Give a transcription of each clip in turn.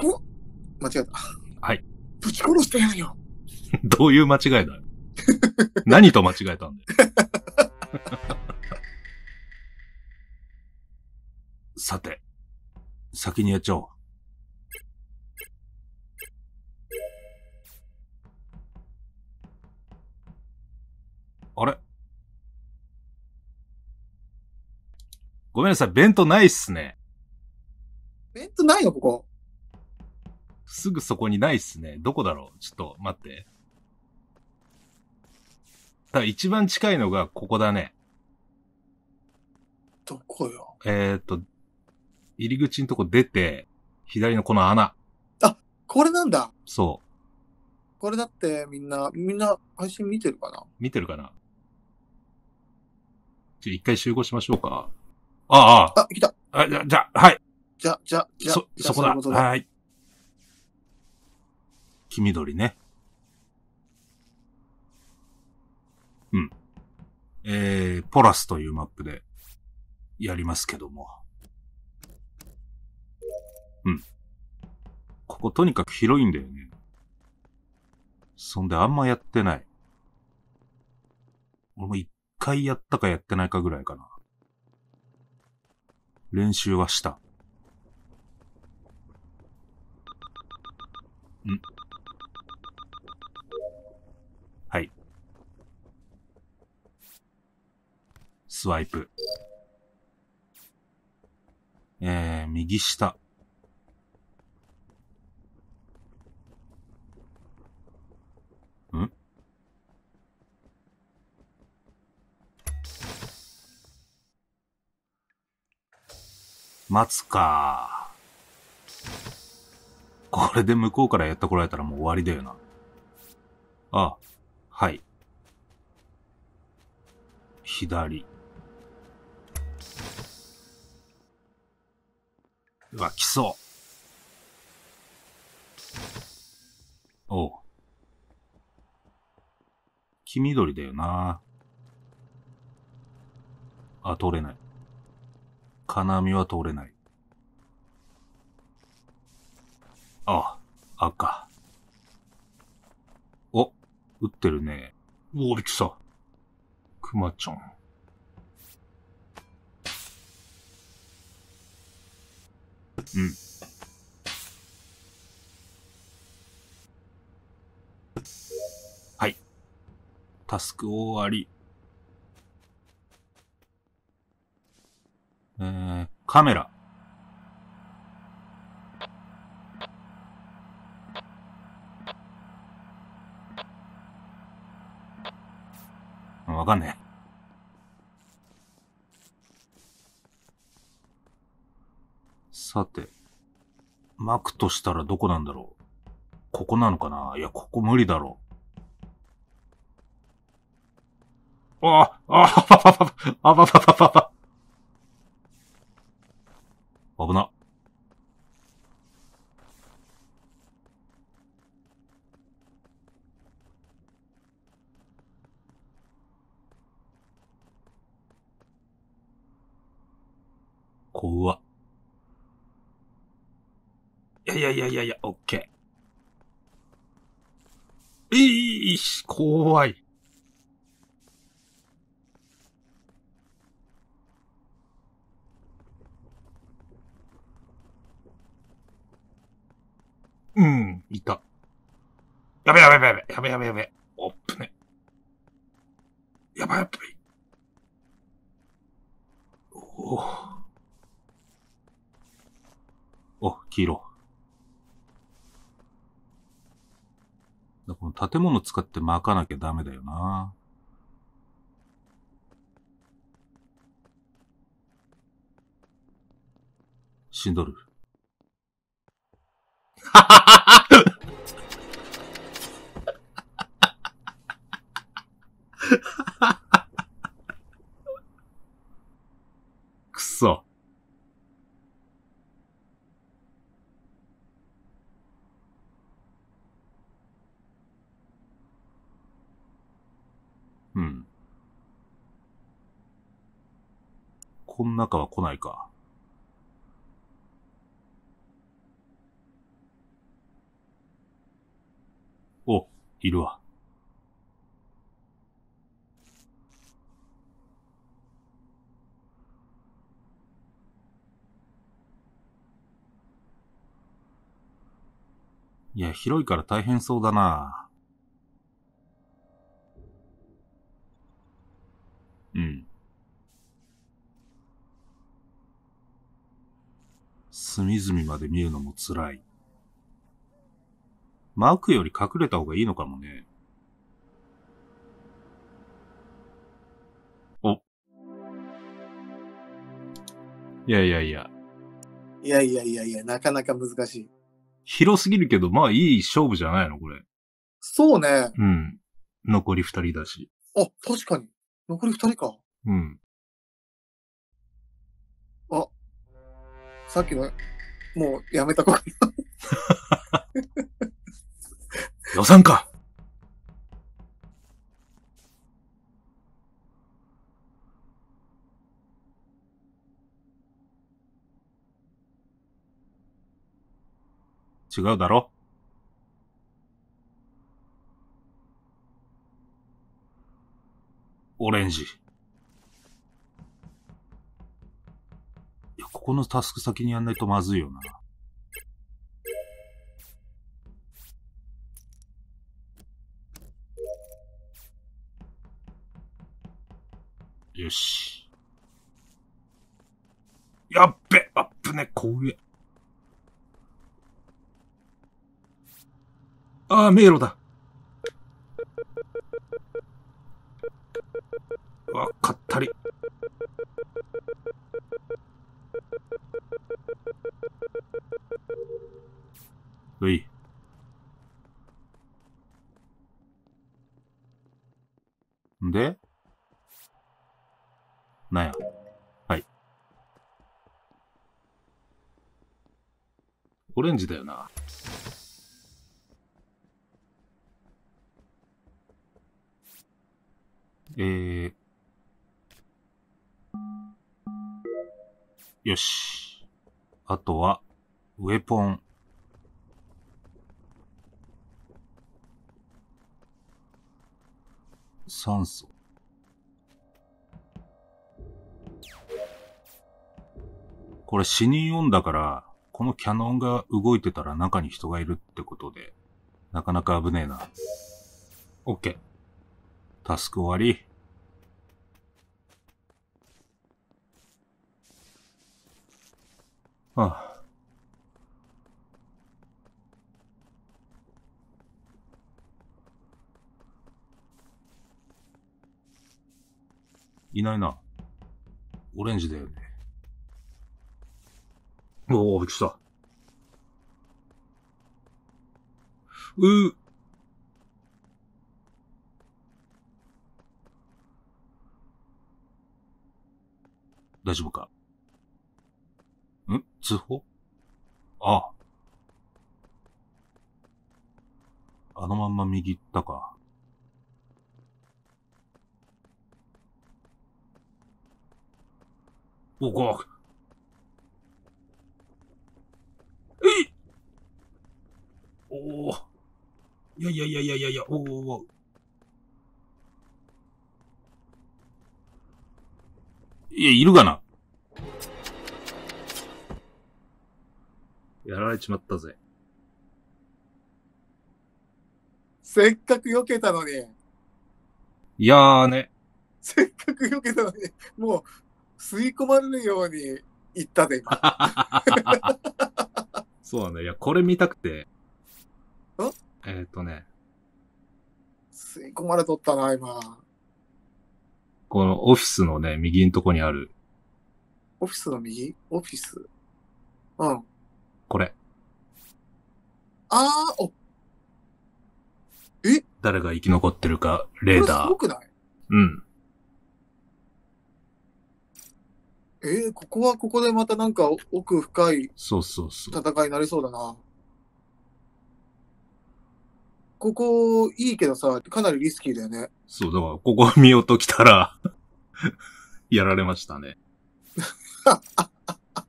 こ、間違えた。はい。ぶち殺してやんよ。どういう間違いだよ。何と間違えたんだよ。さて、先にやっちゃおう。あれ？ごめんなさい、弁当ないっすね。弁当ないのここ。すぐそこにないっすね。どこだろう？ちょっと待って。ただ一番近いのがここだね。どこよ？えー、っと、入り口のとこ出て、左のこの穴。これなんだ。そこれだってみんな、みんな配信見てるかな？う。見てるかな？じゃ、一回集合しましょうか。ああ、あ、来た。あ、じゃ、じゃ、はい。じゃ、じゃ、じゃ、そ、そこだはい。黄緑ね。うん。えー、ポラスというマップでやりますけども。うん。ここと、にかく広いんだよね。そんであんまやってない。俺も一回やったかやってないかぐらいかな。練習はした。スワイプ。えー、右下。ん？待つか。これで向こうからやってこられたらもう終わりだよな。あ、はい。左。うわ、来そう。おう。黄緑だよな。あ、通れない。金網は通れない。あ、赤。お、撃ってるね。うお、びっくりした。クマちゃん。うん。はい。タスク終わり。えー、カメラ。わかんねえ。さて、巻くとしたらどこなんだろう？ここなのかな？いや、ここ無理だろう。ああ、あばばばば、あばばばばば。危な。怖っ。いやいやいやいや、オッケー。いいし、怖い。うん、いた。やべやべやべやべ、やべやべやべ。おっぷね。やばいやばい。おお。お、黄色。だこの建物使って巻かなきゃダメだよな。死んどる。く 来ないか。お、いるわ。いや、広いから大変そうだな。隅々まで見るのも辛い。マークより隠れた方がいいのかもね。お。いやいやいや。いやいやいやいや、なかなか難しい。広すぎるけど、まあいい勝負じゃないのこれ。そうね。うん。残り二人だし。あ、確かに。残り二人か。うん。さっきの、もうやめたこか 予算か。違うだろ。オレンジ。ここのタスク先にやんないとまずいよな。よし。やっべあっぶね、こ上。ああ、迷路だ。わ、かったり。うい。んでなんや。はい。オレンジだよな。えー。よし。あとは、ウェポン。酸素。これ死人音だから、このキャノンが動いてたら中に人がいるってことで、なかなか危ねえな。オッケー。タスク終わり。はあ。いないな。オレンジだよね。おお、びっくりした。うー。大丈夫か？ん？通報？ああ。あのまんま右行ったか。おこえいおおいやいやいやいやいやいや、おおおいや、いるがな。やられちまったぜ。せっかく避けたのに、いやーね。せっかく避けたのに、もう吸い込まれるように行ったで、今。そうなんだ。いや、これ見たくて。ん？えっ、とね、吸い込まれとったな、今。このオフィスのね、右のとこにある、オフィスの右？オフィス？うん。これ。あー、お、こ誰が生き残ってるか、レーダー。ごくない？うん。えー、ここはここでまたなんか奥深いそうそうそう。戦いになりそうだな。ここ、いいけどさ、かなりリスキーだよね。そう、だから、ここ見ようと来たら、やられましたね。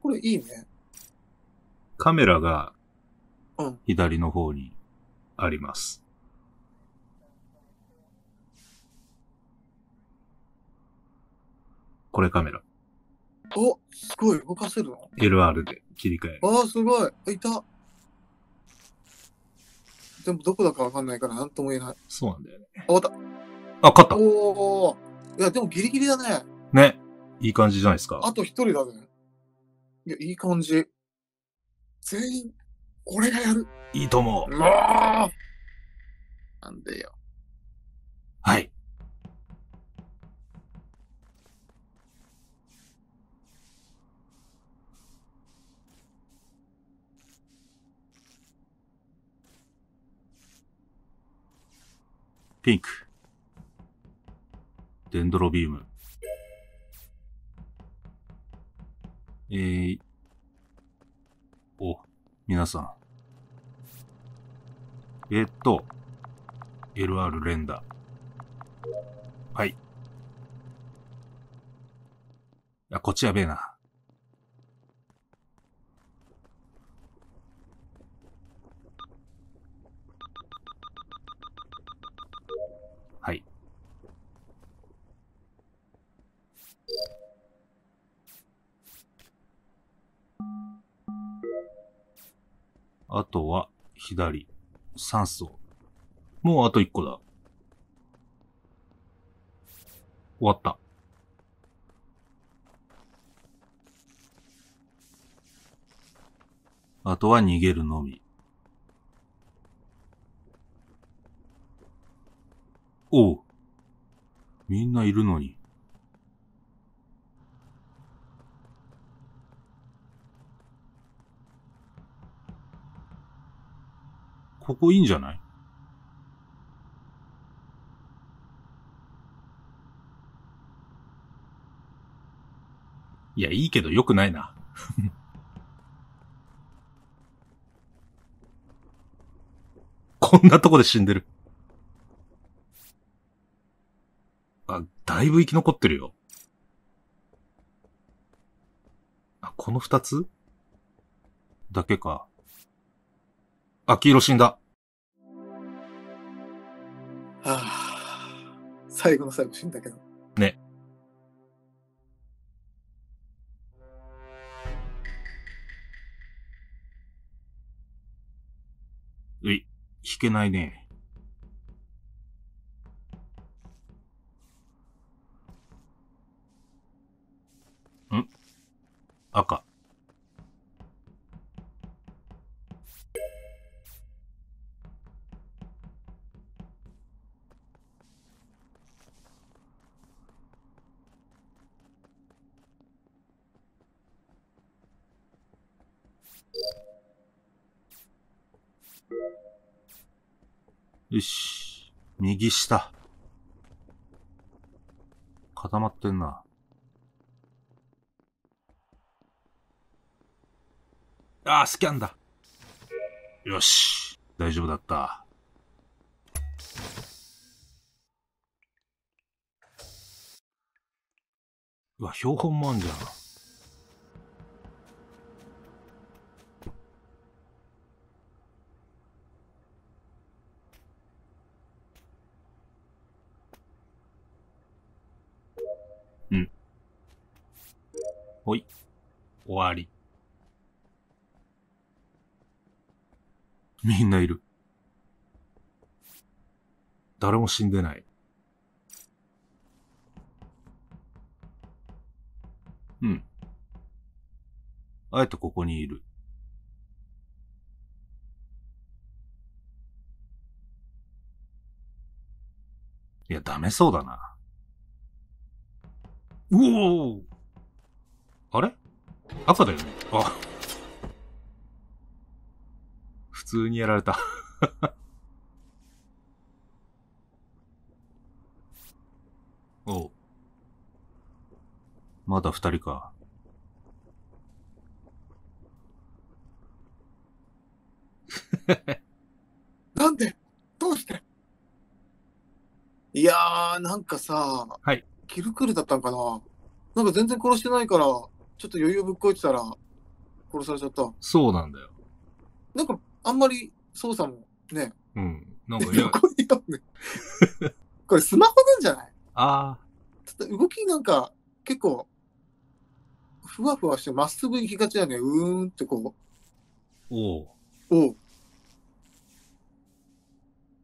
これいいね。カメラがうん、左の方にあります。これカメラ。お、すごい、動かせるの？LR で切り替える。ああ、すごい。あいた。でもどこだかわかんないから何とも言えない。そうなんだよね。あ、わかっあ、勝ったた。おお。いや、でもギリギリだね。ね。いい感じじゃないですか。あと一人だね。いや、いい感じ。全員、俺がやる。いいと思う。うわーなんでよ。はい。ピンク。デンドロビウム。えー、お、皆さん。えーっと、LR 連打。はい。いや、こっちやべえな。あとは、左。酸素。もうあと一個だ。終わった。あとは逃げるのみ。おう。みんないるのに。ここいいんじゃない？いや、いいけど良くないな。こんなとこで死んでる。あ、だいぶ生き残ってるよ。あ、この二つ？だけか。あ、黄色死んだ。最後の最後死んだけど。ね。うい、引けないね。ん？赤。よし。右下。固まってんな。あー、スキャンだ。よし。大丈夫だった。うわ、標本もあんじゃん。ほい。終わり。みんないる。誰も死んでない。うん。あえてここにいる。いや、ダメそうだな。うおーあれ？赤だよねあ。普通にやられた。おう。まだ二人か。なんで？どうして？いやー、なんかさ、はい。キルクルだったんかななんか全然殺してないから、ちょっと余裕ぶっこいてたら、殺されちゃった。そうなんだよ。なんか、あんまり操作もね、うん。なんか、いや。これスマホなんじゃない？あちょっと動きなんか結構、ふわふわしてまっすぐ行きがちだよね。うーんってこー、おう。う。おう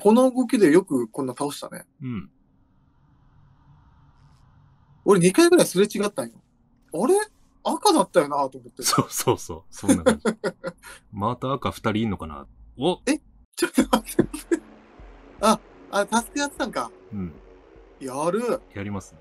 この動きでよくこんな倒したね。うん。俺2回ぐらいすれ違ったんよ。あれ？赤だったよなと思って。そうそうそう。そんな感じ。また赤二人いんのかな？おちょっと待って。あ、あれ、助けやってたんか。うん。やる。やりますね。